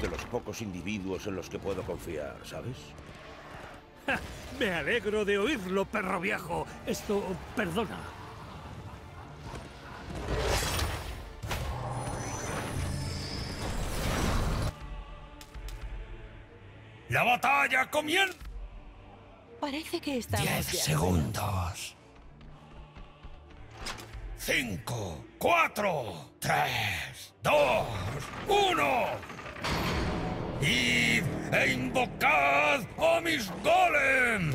de los pocos individuos en los que puedo confiar, ¿sabes? Me alegro de oírlo, perro viejo. Esto, perdona. ¡La batalla comienza! Parece que estamos Diez ya. segundos. Cinco, cuatro, tres, dos, uno. Id e invocad a mis golems.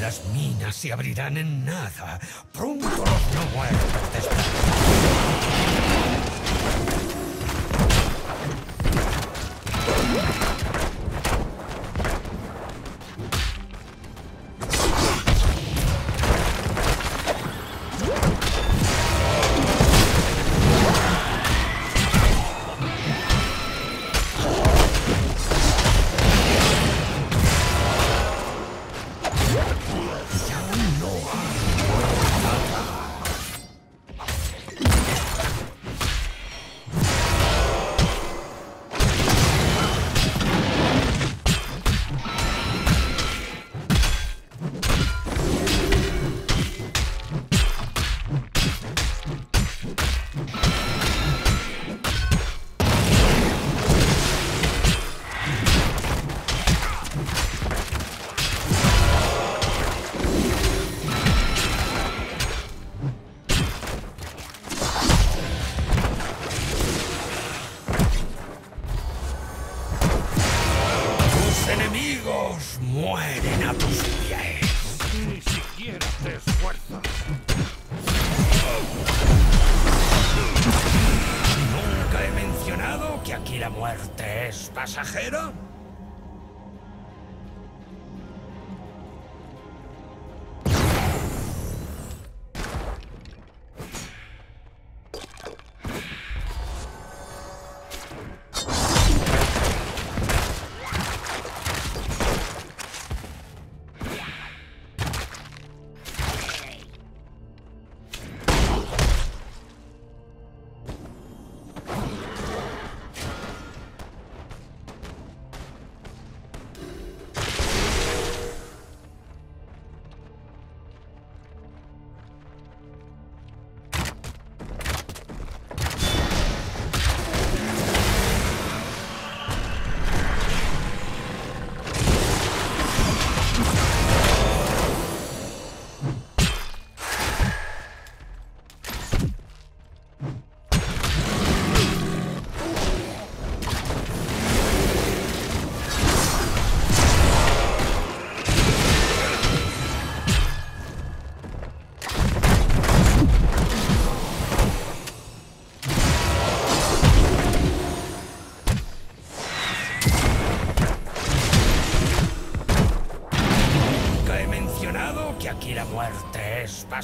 Las minas se abrirán en nada. Pronto los no muertos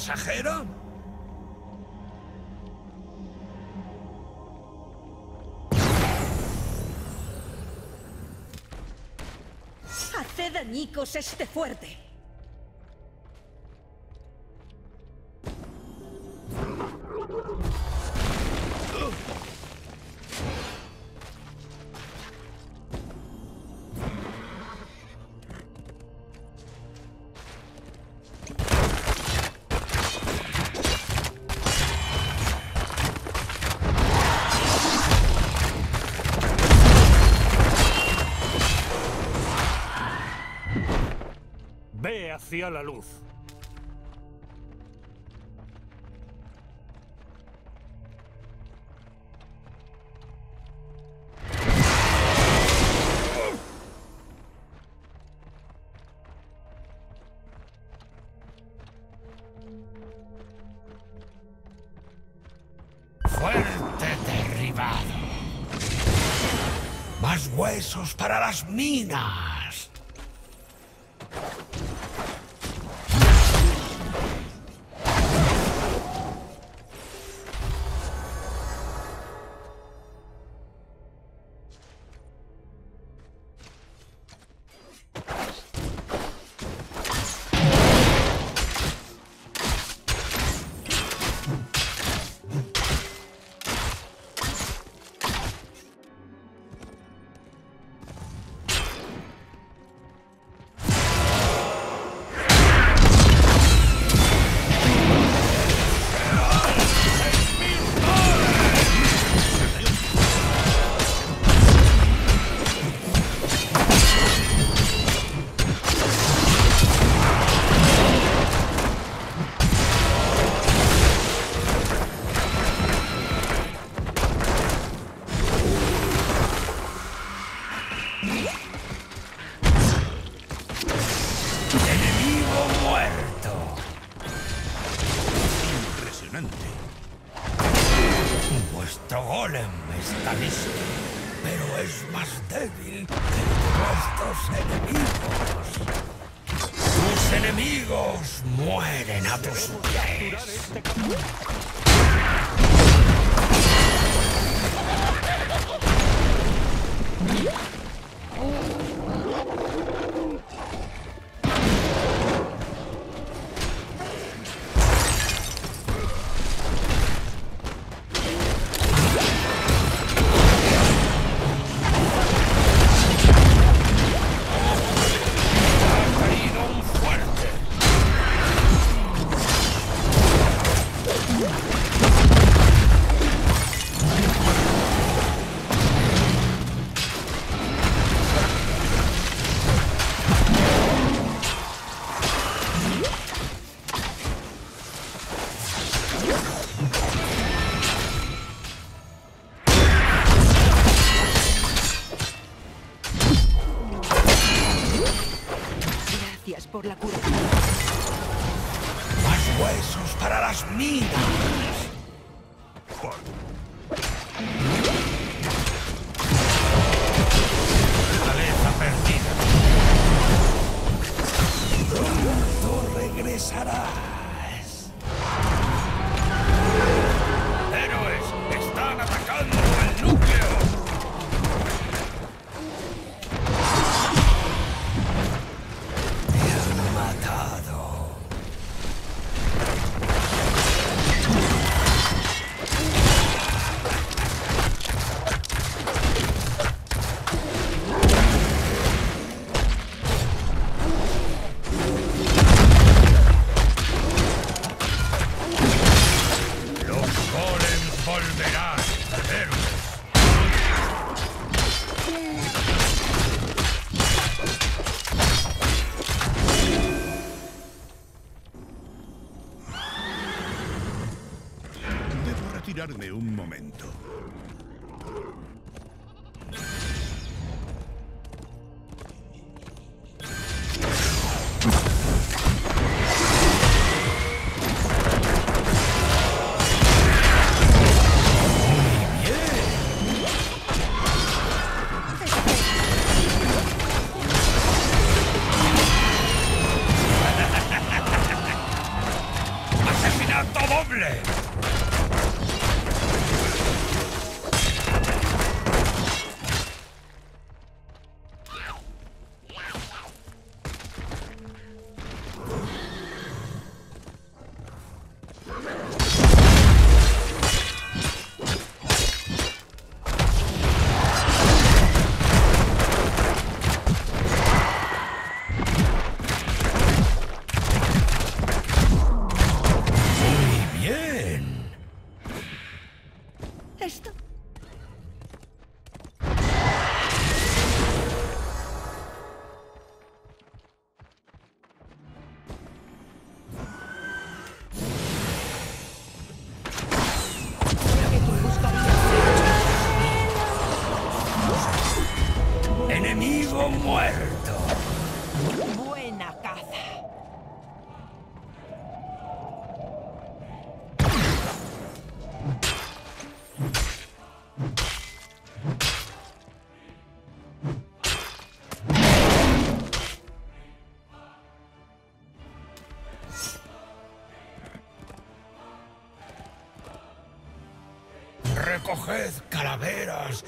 pasajera? Haced añicos esté fuerte. La luz. Fuerte derribado. Más huesos para las minas. Pero es más débil que vuestros enemigos. Tus enemigos mueren a tus pies. Por la cura. Más huesos para las minas. Retirarme un momento.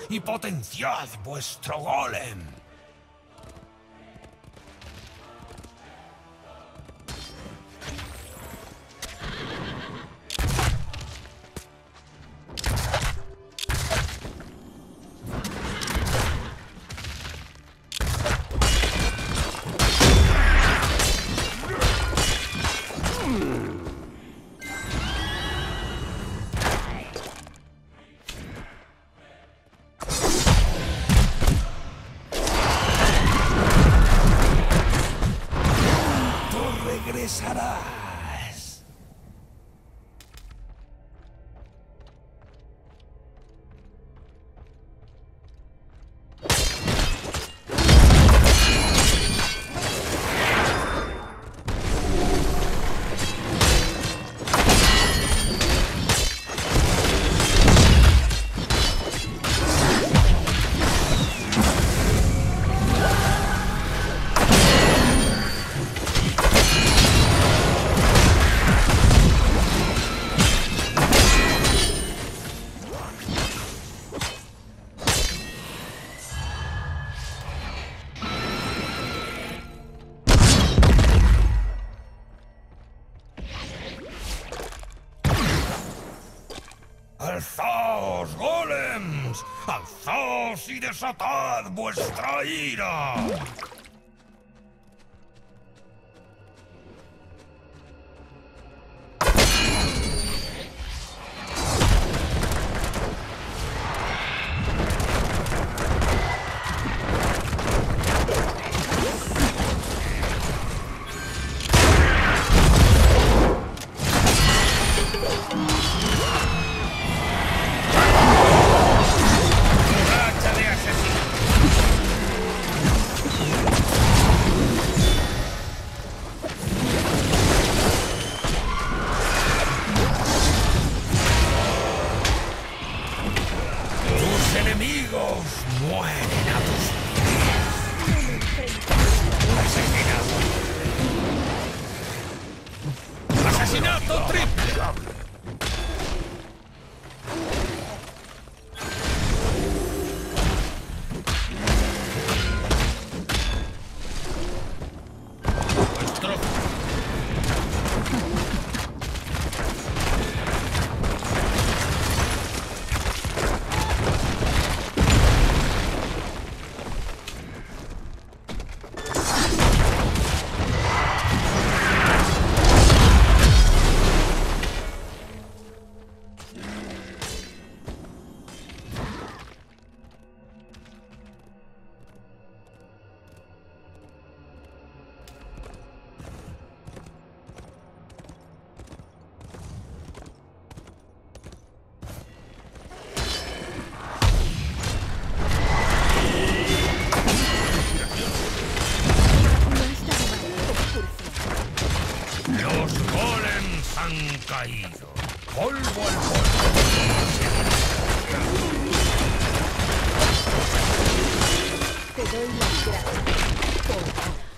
Y potenciad vuestro golem. Y desatad vuestra ira! fatto un! Polvo al polvo. Te doy las gracias.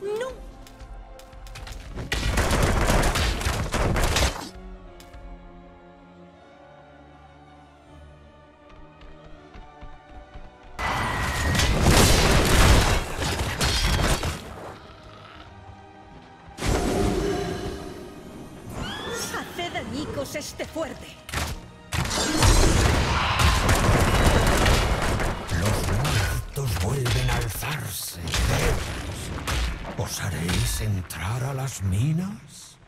Nunca. Haced añicos este fuerte. Minos?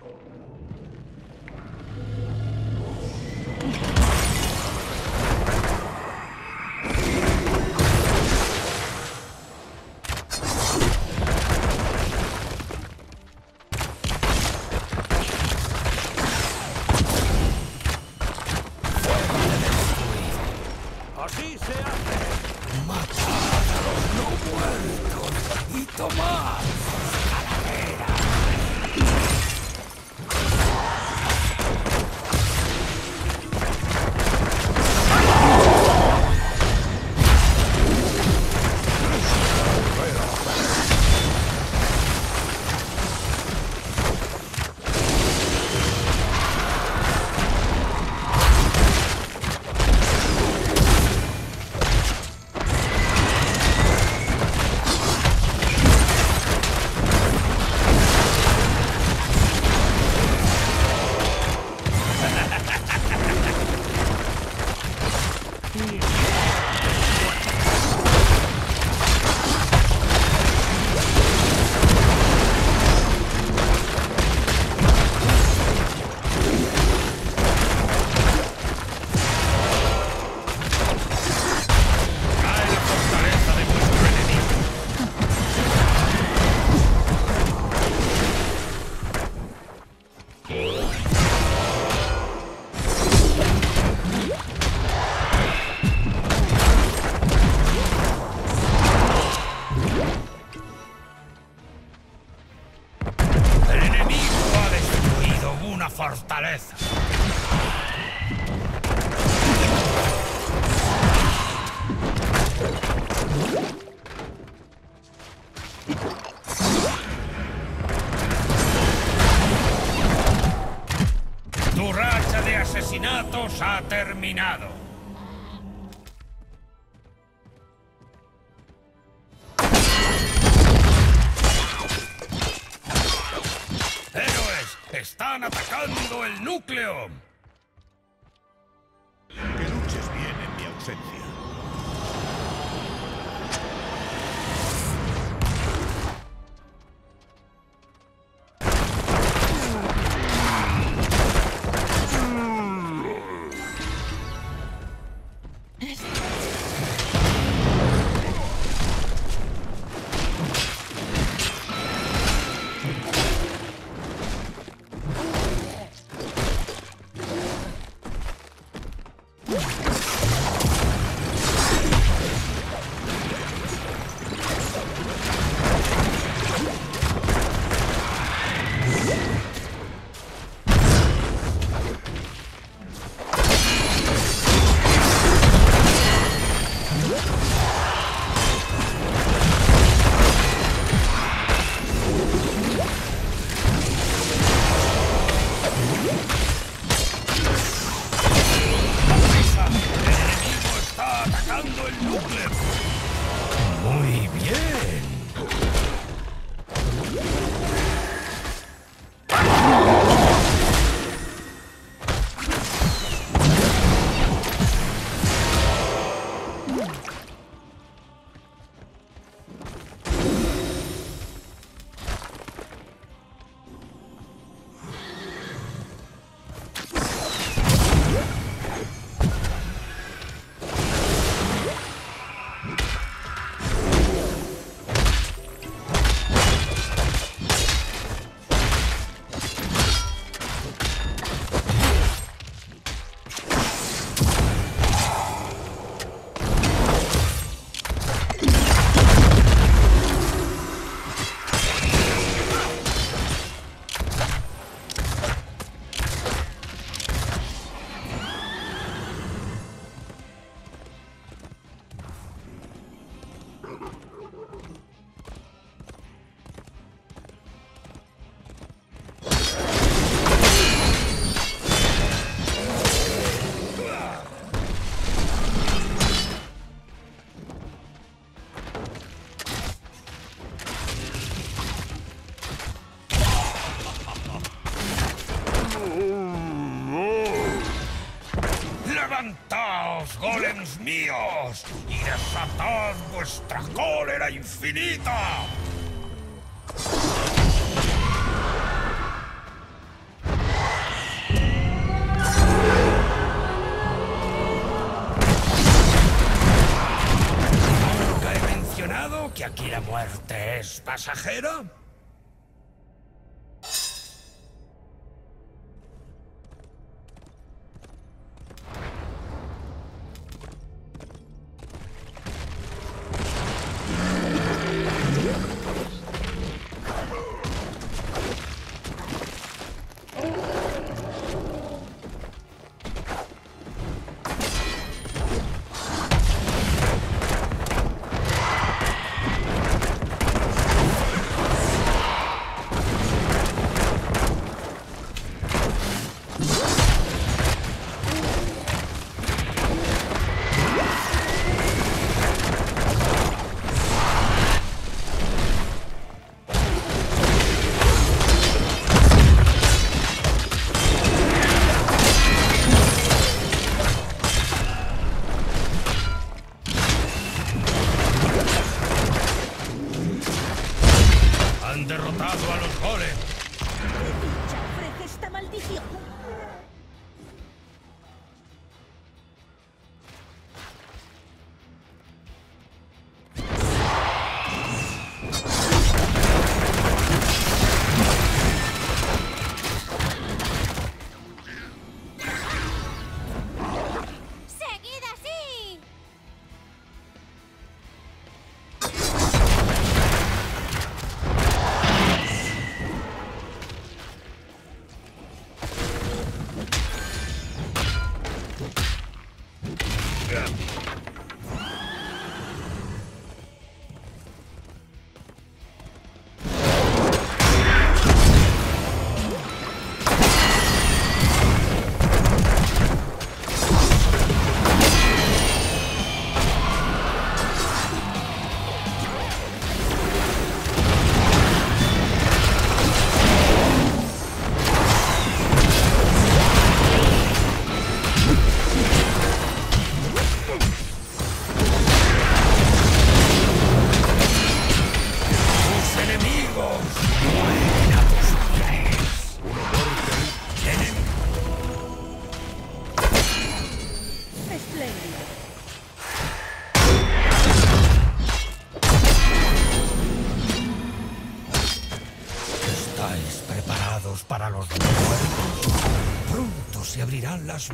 Los golems míos! ¡Y desatad vuestra cólera infinita! ¿Nunca he mencionado que aquí la muerte es pasajera?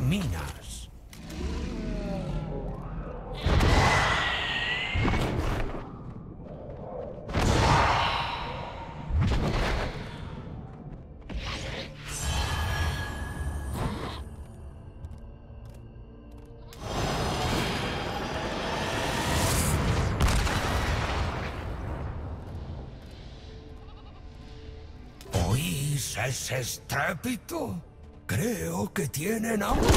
Minas. ¿Oís ese estrépito? Creo que tienen hambre.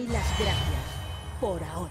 doy las gracias por ahora.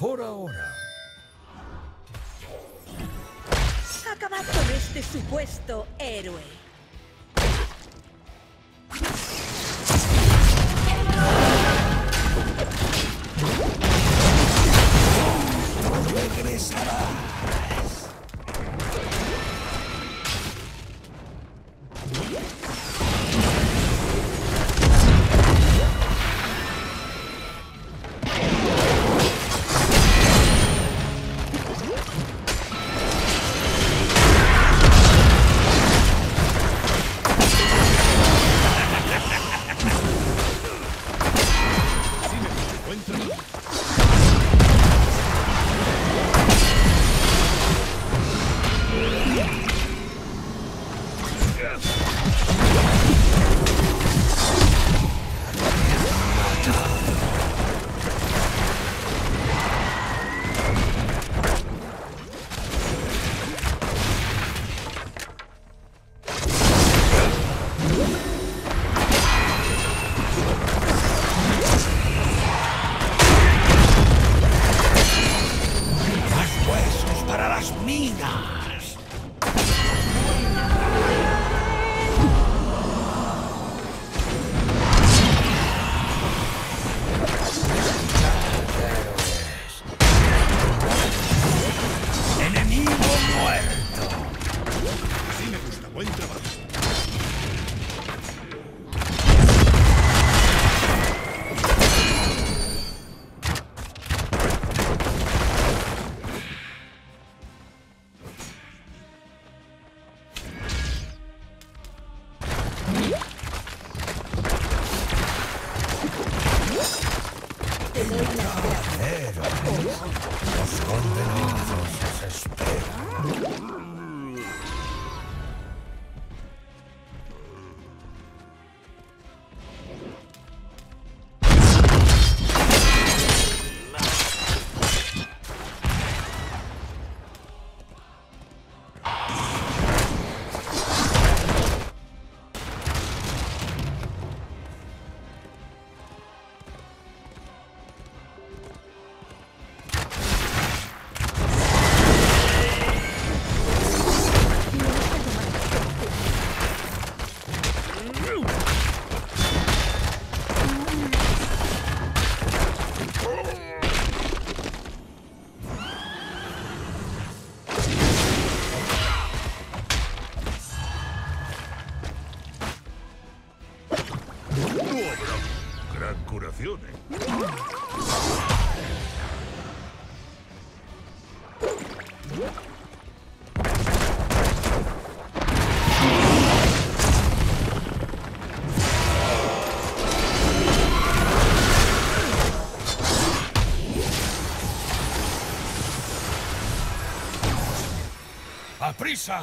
por ahora. Acabad con este supuesto héroe. Prisa!